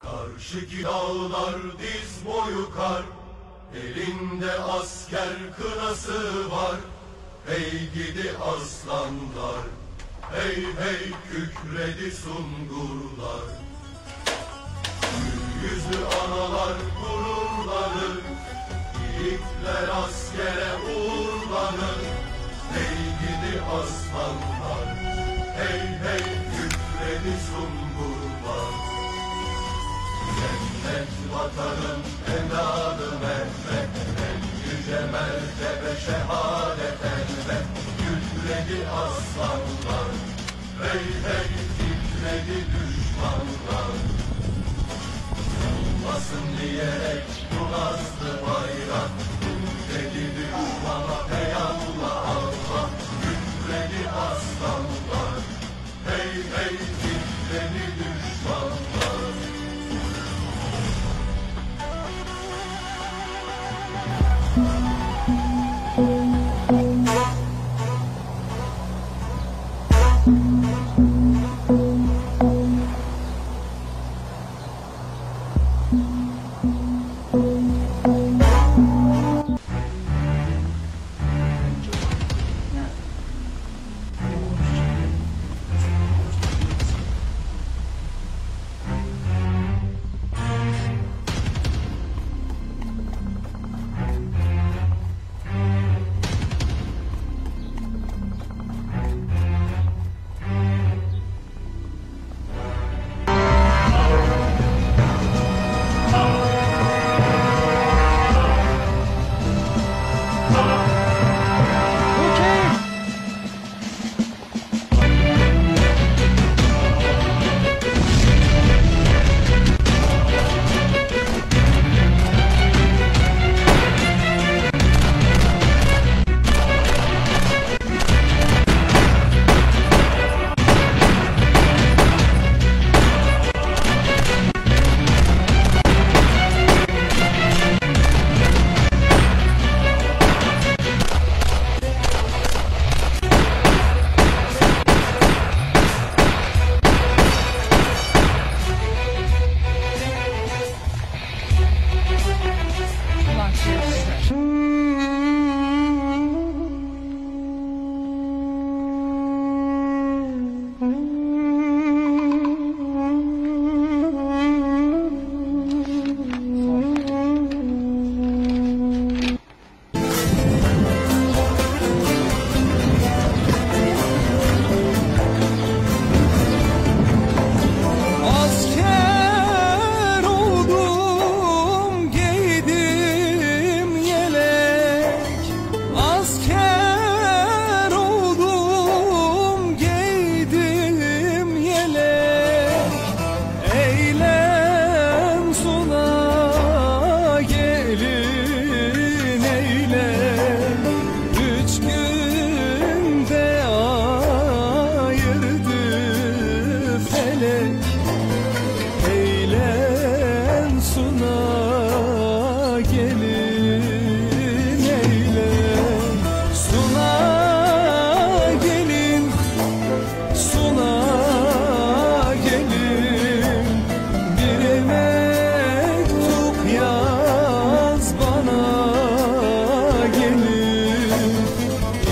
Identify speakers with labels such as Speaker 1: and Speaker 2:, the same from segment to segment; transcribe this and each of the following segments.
Speaker 1: Karşıki dağlar diz boyu kar Elinde asker kınası var. Hey gidi aslanlar Hey hey kükredi sungurlar. Gül Yüzlü analar gururlanır Yiğitler askere uğurlanır Hey gidi aslanlar Hey hey kükredi sungurlar Cennet vatanım, evladım elbet En yüce mertebe şehadet elbet Gülmedi aslanlar Hey hey titredi düşmanlar Olmasın diyerek bu nazlı bayrak.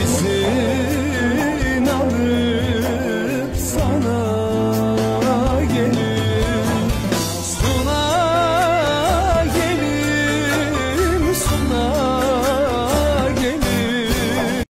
Speaker 1: Is?